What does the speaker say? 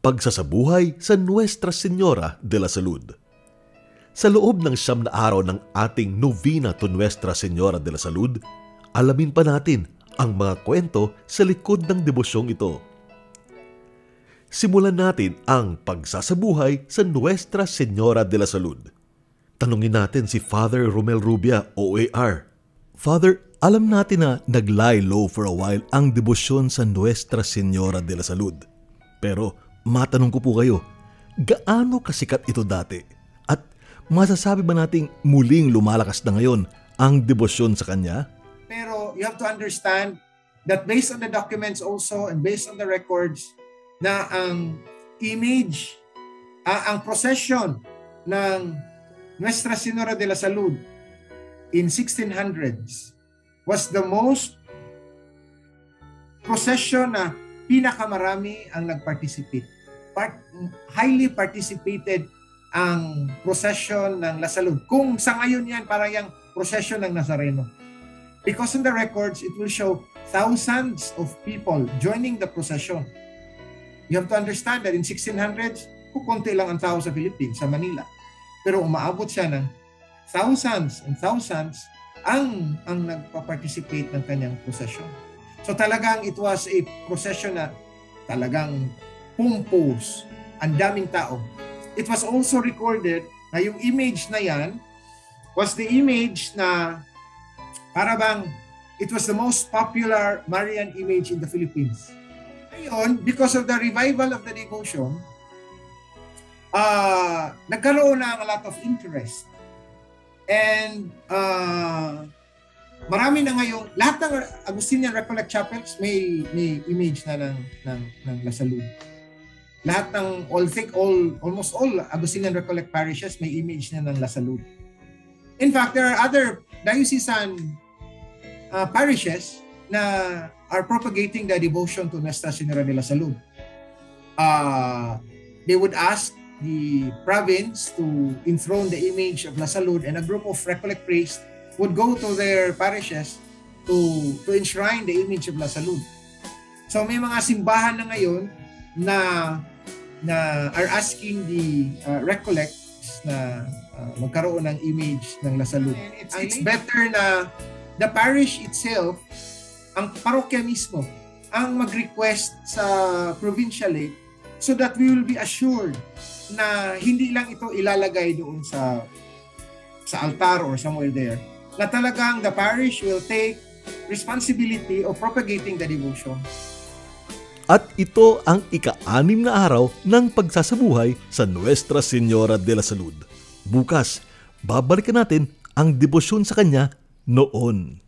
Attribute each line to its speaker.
Speaker 1: Pagsasabuhay sa Nuestra Señora de la Salud. Sa loob ng siyam na araw ng ating Novena to Nuestra Señora de la Salud, alamin pa natin ang mga kwento sa likod ng debosyong ito. Simulan natin ang pagsasabuhay sa Nuestra Señora de la Salud. Tanungin natin si Father Romel Rubia, OAR. Father, alam natin na nag-lie low for a while ang debosyon sa Nuestra Señora de la Salud. Pero Matanong ko po kayo, gaano kasikat ito dati? At masasabi ba nating muling lumalakas na ngayon ang debosyon sa kanya?
Speaker 2: Pero you have to understand that based on the documents also and based on the records na ang image, uh, ang procession ng Nuestra Senora de la Salud in 1600s was the most procession na pinakamarami ang nag-participate. Part, highly participated ang procession ng La Salud. Kung sa ngayon yan, parang yung procession ng Nazareno. Because in the records, it will show thousands of people joining the procession. You have to understand that in 1600s, kukunti lang ang tao sa Philippines, sa Manila. Pero umaabot siya ng thousands and thousands ang ang nagpa-participate ng kanyang procession. So talagang it was a procession na talagang pumpos, ang daming tao. It was also recorded na yung image na yan was the image na para bang it was the most popular Marian image in the Philippines. Ngayon, because of the revival of the devotion, uh, nagkaroon na a lot of interest. And uh, marami na ngayon, lahat ng Agustinian Recollect Chapels may may image na ng ng ng La Salud. Lahat ng all think all almost all Agustinian Recollect parishes may image na ng La Salud. In fact, there are other diocesan uh, parishes na are propagating the devotion to Nuestra Senora de la Salud. Uh, they would ask the province to enthrone the image of La Salud and a group of Recollect priests would go to their parishes to to enshrine the image of La Salud. So may mga simbahan na ngayon na na are asking the uh, recollects na uh, magkaroon ng image ng La Salud. It's, it's better na the parish itself, ang parokya mismo, ang mag-request sa provincially so that we will be assured na hindi lang ito ilalagay doon sa sa altar or somewhere there na talagang the parish will take responsibility of propagating the devotion.
Speaker 1: At ito ang ika-anim na araw ng pagsasabuhay sa Nuestra Señora de la Salud. Bukas, babalikan natin ang debosyon sa kanya noon.